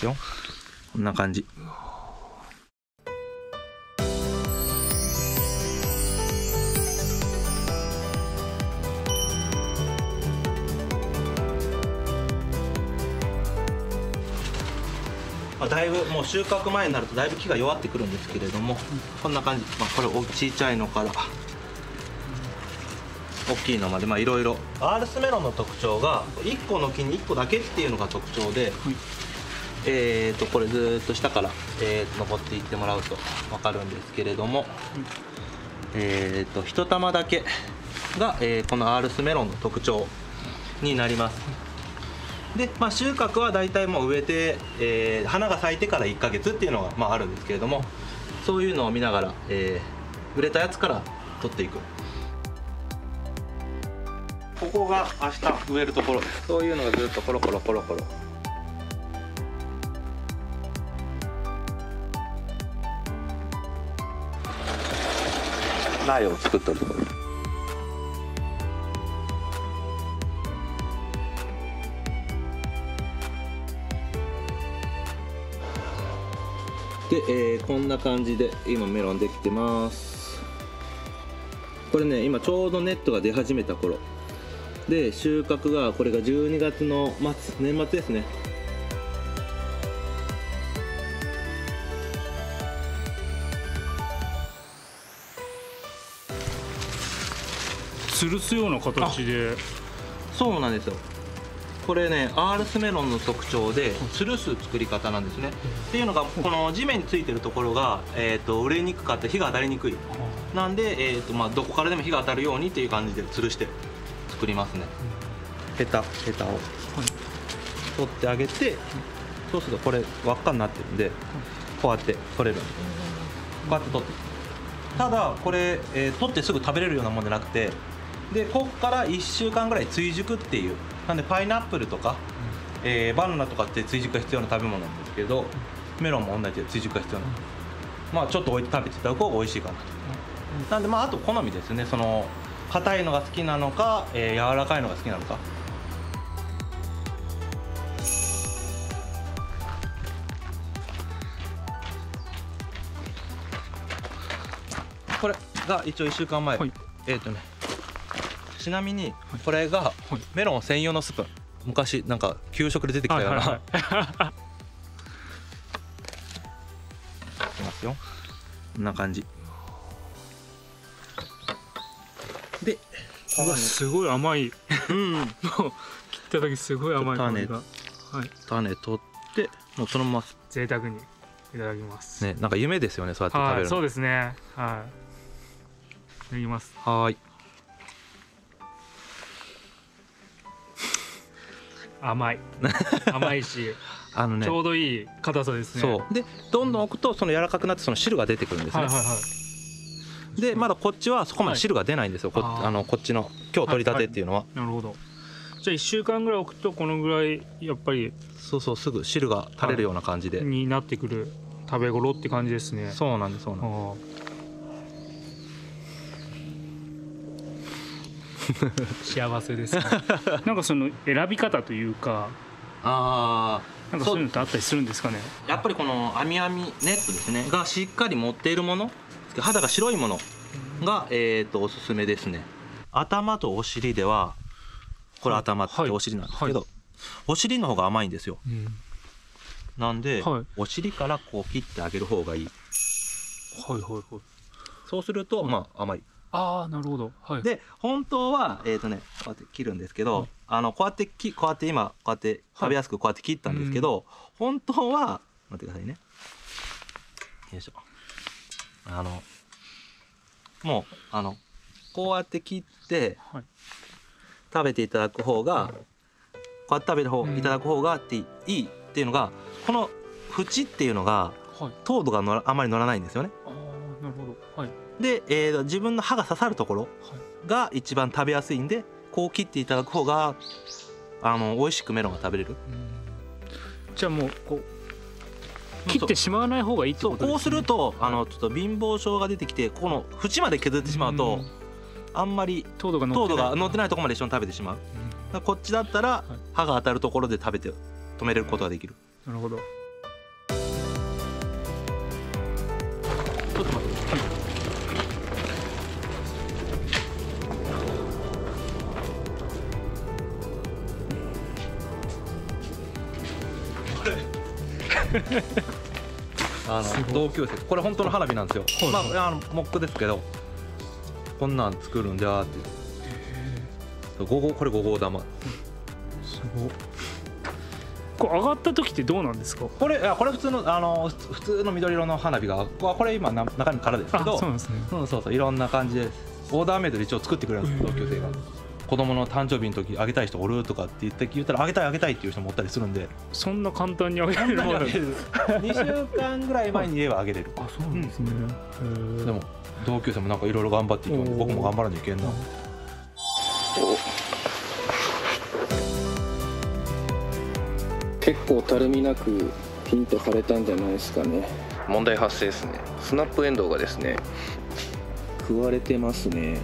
ますよ。こんな感じ。まあ、だいぶもう収穫前になるとだいぶ木が弱ってくるんですけれども、こんな感じ、まあ、これ小さいのから大きいのまでまあいろいろ。アールスメロンの特徴が1個の木に1個だけっていうのが特徴で、えー、とこれずっと下から、えー、登っていってもらうと分かるんですけれども、えー、と一玉だけが、えーこのアールスメロンの特徴になります。で、まあ、収穫は大体もう植えて、えー花が咲いてから1ヶ月っていうのが、まあ、あるんですけれどもそういうのを見ながら、えー売れたやつから取っていく。ここが明日植えるところです。そういうのがずっとコロコロコロコロ。苗を作っとるところ。で、えーこんな感じで今メロンできてます。これね今ちょうどネットが出始めた頃。で収穫がこれが12月の末年末ですね。吊るすような形で。そうなんですよ。これねアールスメロンの特徴で吊るす作り方なんですね。っていうのがこの地面についてるところが、えー、と売れにくかった火が当たりにくい。なんで、えーとまあ、どこからでも火が当たるようにっていう感じで吊るして作りますね。ヘタヘタを。取ってあげてそうするとこれ輪っかになってるんでこうやって取れる。こうやって取って。ただこれ、えー取ってすぐ食べれるようなもんじゃなくてでここから1週間ぐらい追熟っていうなんでパイナップルとか、えーバナナとかって追熟が必要な食べ物なんですけどメロンも同じで追熟が必要な。まあちょっと置いて食べていただく方が美味しいかなと。なんでまああと好みですね。その硬いのが好きなのか、えー柔らかいのが好きなのか。これが一応1週間前、はい。えっ、とねちなみにこれがはい。メロン専用のスプーン。昔なんか給食で出てきたような、はいはい きますよ。こんな感じ。でうわすごい甘い。うん。もう切った時すごい甘い香りが。はい。種取ってもうそのまま。贅沢にいただきます。ねなんか夢ですよねそうやって食べるの。はいそうですね。はい。いただきます。はーい甘い。甘いしあのね。ちょうどいい硬さですね。そう。でどんどん置くとその柔らかくなってその汁が出てくるんですね、はいはいはい。でまだこっちはそこまで汁が出ないんですよ、こあー。あのこっちの今日取り立てっていうのは、なるほど。じゃあ1週間ぐらい置くとこのぐらいやっぱりそうそうすぐ汁が垂れるような感じで、になってくる食べ頃って感じですね。そうなんですそうなんですあー 幸せですね。なんかその選び方というかあなんかそういうのってあったりするんですかね？やっぱりこの網網ネットですね。がしっかり持っているもの。肌が白いもの。が、えー、とおすすめですね。頭とお尻ではこれ頭ってはいお尻なんですけど、はお尻の方が甘いんですよ。うん。なんで、はい。お尻からこう切ってあげる方がいい。はいはいはい。そうするとまあ甘いああなるほど。はい。で本当はえっ、とねこうやって切るんですけど、あのこうやってきこうやって今こうやって食べやすくこうやって切ったんですけど、本当は待ってくださいね。よいしょ。あのもうあのこうやって切ってはい。食べていただく方がこうやって食べる方、うん。いただく方がっていいっていうのがこの縁っていうのがはい。糖度がのらあまり乗らないんですよね。ああなるほど。はいで、えー自分の歯が刺さるところはいが一番食べやすいんでこう切っていただく方があの美味しくメロンが食べれる。うん。じゃあもうこう切ってしまわない方がいいってことですね。こうするとあのちょっと貧乏症が出てきてここの縁まで削ってしまうとん。あんまり糖度が乗糖ってないところまで一緒に食べてしまう。こっちだったらい。歯が当たるところで食べて止めれることができる。なるほどあの同級生。これ本当の花火なんですよ、はいまああのモックですけどこんなん作るんじゃーって五号これ五号玉。すご。いこう上がった時ってどうなんですか？これいやこれ普通のあの普通の緑色の花火がここれ今な中身空ですけあどそうなんですね。うん、そうそういろんな感じです。オーダーメイドで一応作ってくれるんです同級生が子供の誕生日の時あげたい人おるとかって言って言ったらあげたいあげたいっていう人もおったりするんでそんな簡単に上げられるもんです2週間ぐらい前に言えばあげれる。あそう。なんですね、へーでも同級生もなんかいろいろ頑張っていく僕も頑張らなきゃいけんな。結構たるみなくピンと張れたんじゃないですかね。問題発生ですね。スナップエンドウがですね食われてますね